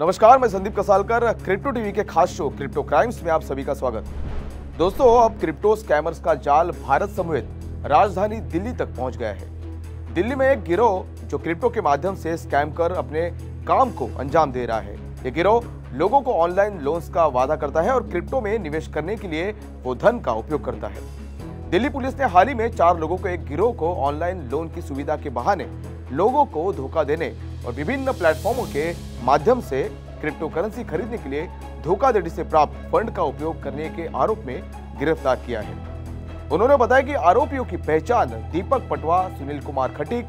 नमस्कार, मैं Sandeep कसालकर, crypto TV के खास शो क्रिप्टो क्राइम्स में आप सभी का स्वागत। दोस्तों, अब क्रिप्टो स्कैमर्स का जाल भारत समेत राजधानी दिल्ली तक पहुँच गया है। दिल्ली में एक गिरोह जो क्रिप्टो के माध्यम से स्कैम कर अपने काम को अंजाम दे रहा है। ये गिरोह लोगों को ऑनलाइन लोन्स का वादा करता है और क्रिप्टो में निवेश करने के लिए वो धन का उपयोग करता है। दिल्ली पुलिस ने हाल ही में चार लोगों को एक गिरोह को ऑनलाइन लोन की सुविधा के बहाने लोगों को धोखा देने और विभिन्न प्लेटफॉर्मों के माध्यम से क्रिप्टो करेंसी खरीदने के लिए धोखाधड़ी से प्राप्त फंड का उपयोग करने के आरोप में गिरफ़्तार किया है। उन्होंने बताया कि आरोपियों की पहचान दीपक पटवा, सुनील कुमार खटीक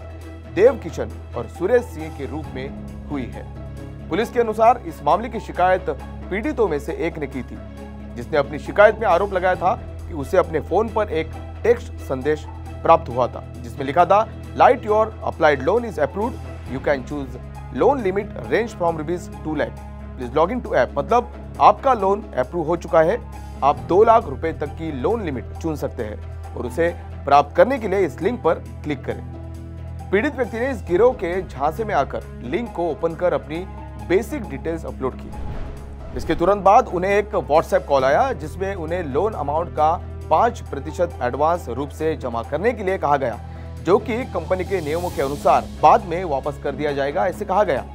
देव किशन और सुरेश सिंह के रूप में हुई है। पुलिस के अनुसार इस मामले की शिकायत पीड़ितों में से एक ने की थी। जिसने अपनी शिकायत में आरोप लगाया था कि उसे अपने फ़ोन पर एक टेक्स्ट संदेश प्राप्त हुआ था, जिसमें लिखा था light your applied loan is approved you can choose loan limit range from rupees to lakh please log in to app मतलब आपका लोन अप्रूव हो चुका है। आप दो लाख रुपए तक की लोन लिमिट चुन सकते हैं और उसे प्राप्त करने के लिए इस लिंक पर क्लिक करें। पीड़ित व्यक्ति ने इस गिरोह के झांसे में आकर लिंक को ओपन कर अपनी बेसिक डिटेल्स अपलोड की। इसके तुरंत बाद उन्हें एक व्हाट्सएप कॉल आया, जिसमें उन्हें लोन अमाउंट का पाँच प्रतिशत एडवांस रूप से जमा करने के लिए कहा गया, जो कि कंपनी के नियमों के अनुसार बाद में वापस कर दिया जाएगा, ऐसे कहा गया।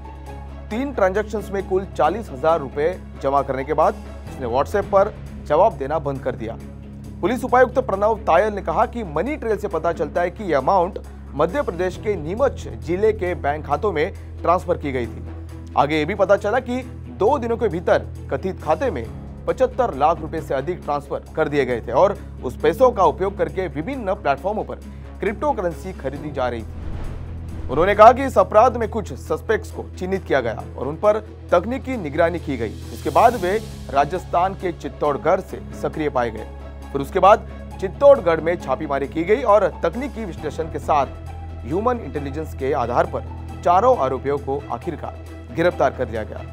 तीन ट्रांजेक्शन में कुल चालीस हज़ार रुपए जमा करने के बाद उसने व्हाट्सएप पर जवाब देना बंद कर दिया। पुलिस उपायुक्त प्रणव तायल ने कहा कि मनी ट्रेल से पता चलता है कि अमाउंट मध्य प्रदेश के नीमच ज़िले के बैंक खातों में ट्रांसफ़र की गई थी। आगे ये भी पता चला कि दो दिनों के भीतर कथित खाते में पचहत्तर लाख रुपए से अधिक ट्रांसफ़र कर दिए गए थे और उस पैसों का उपयोग करके विभिन्न प्लेटफॉर्मों पर क्रिप्टो करेंसी खरीदी जा रही थी। उन्होंने कहा कि इस अपराध में कुछ सस्पेक्ट्स को चिन्हित किया गया और उन पर तकनीकी निगरानी की गई। इसके बाद वे राजस्थान के चित्तौड़गढ़ से सक्रिय पाए गए। फिर उसके बाद चित्तौड़गढ़ में छापेमारी की गई और तकनीकी विश्लेषण के साथ ह्यूमन इंटेलिजेंस के आधार पर चारों आरोपियों को आखिरकार गिरफ़्तार कर लिया गया।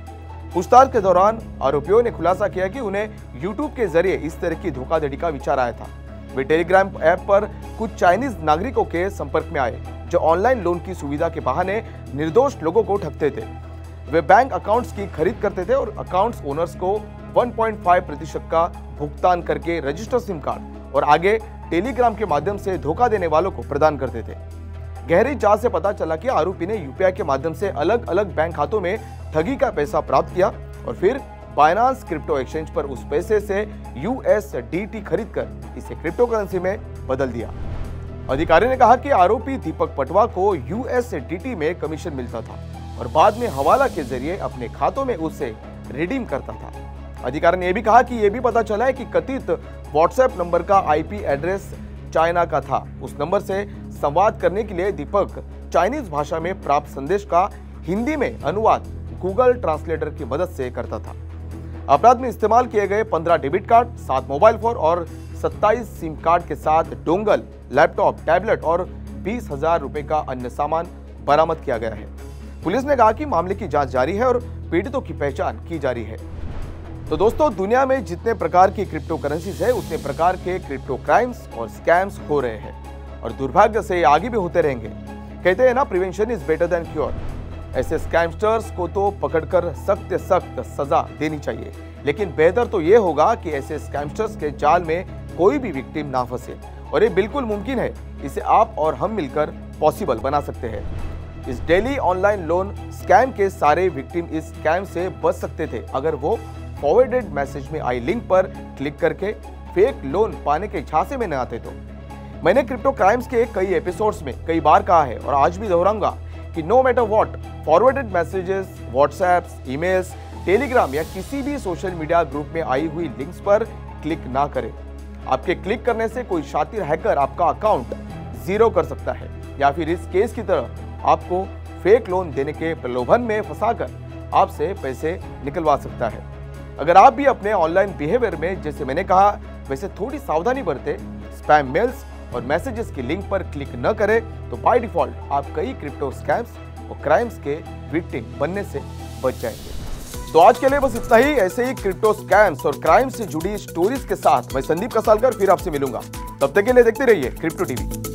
पूछताछ के दौरान आरोपियों ने खुलासा किया कि उन्हें यूट्यूब के ज़रिए इस तरह की धोखाधड़ी का विचार आया था। वे टेलीग्राम ऐप पर कुछ चाइनीज़ नागरिकों के संपर्क में आए, जो ऑनलाइन लोन की सुविधा के बहाने निर्दोष लोगों को ठगते थे। वे बैंक अकाउंट्स की खरीद करते थे और अकाउंट्स ओनर्स को 1.5 प्रतिशत का भुगतान करके रजिस्टर सिम कार्ड और आगे टेलीग्राम के माध्यम से धोखा देने वालों को प्रदान करते थे। गहरी जाँच से पता चला कि आरोपी ने यूपीआई के माध्यम से अलग अलग बैंक खातों में ठगी का पैसा प्राप्त किया और फिर बाइनांस क्रिप्टो एक्सचेंज पर उस पैसे से यूएसडीटी खरीद कर इसे क्रिप्टो करेंसी में बदल दिया। अधिकारी ने कहा कि आरोपी दीपक पटवा को यूएसडीटी में कमीशन मिलता था और बाद में हवाला के ज़रिए अपने खातों में उसे रिडीम करता था। अधिकारी ने यह भी कहा कि यह भी पता चला है कि कथित व्हाट्सएप नंबर का आईपी एड्रेस चाइना का था। उस नंबर से संवाद करने के लिए दीपक चाइनीज़ भाषा में प्राप्त संदेश का हिंदी में अनुवाद गूगल ट्रांसलेटर की मदद से करता था। अपराध में इस्तेमाल किए गए 15 डेबिट कार्ड, सात मोबाइल फ़ोन और 27 सिम कार्ड के साथ डोंगल, लैपटॉप, टैबलेट और बीस हज़ार रुपए का अन्य सामान बरामद किया गया है। पुलिस ने कहा कि मामले की जाँच जारी है और पीड़ितों की पहचान की जा रही है। तो दोस्तों, दुनिया में जितने प्रकार की क्रिप्टो करेंसीज है, उतने प्रकार के क्रिप्टो क्राइम्स और स्कैम्स हो रहे हैं। और दुर्भाग्य से आगे भी होते रहेंगे। कहते हैं ना prevention is better than cure ऐसे स्कैमस्टर्स को तो पकड़कर सख्त सख्त सजा देनी चाहिए। लेकिन बेहतर तो ये होगा कि ऐसे स्कैमस्टर्स के जाल में कोई भी विक्टिम ना फंसे। और ये बिल्कुल मुमकिन है। इसे आप और हम मिलकर पॉसिबल बना सकते हैं। इस डेली ऑनलाइन लोन स्कैम के सारे विक्टिम इस स्कैम से बच सकते थे। अगर वो फॉरवर्डेड मैसेज में आई लिंक पर क्लिक करके फेक लोन पाने के झांसे में न आते तो। मैंने क्रिप्टो क्राइम्स के कई एपिसोड्स में कई बार कहा है और आज भी दोहराऊँगा कि no matter what forwarded messages WhatsApps emails Telegram या किसी भी सोशल मीडिया ग्रुप में आई हुई लिंक्स पर क्लिक ना करें। आपके क्लिक करने से कोई शातिर हैकर आपका अकाउंट ज़ीरो कर सकता है या फिर इस केस की तरह आपको फेक लोन देने के प्रलोभन में फंसाकर आपसे पैसे निकलवा सकता है। अगर आप भी अपने ऑनलाइन बिहेवियर में, जैसे मैंने कहा, वैसे थोड़ी सावधानी बरते। स्पैम मेल्स और मैसेजेस के लिंक पर क्लिक न करें तो बाय डिफ़ॉल्ट आप कई क्रिप्टो स्कैम्स और क्राइम्स के विक्टिम बनने से बच जाएँगे। तो आज के लिए बस इतना ही। ऐसे ही क्रिप्टो स्कैम्स और क्राइम से जुड़ी स्टोरीज के साथ मैं संदीप कसालकर फिर आपसे मिलूँगा। तब तक के लिए देखते रहिए क्रिप्टो टीवी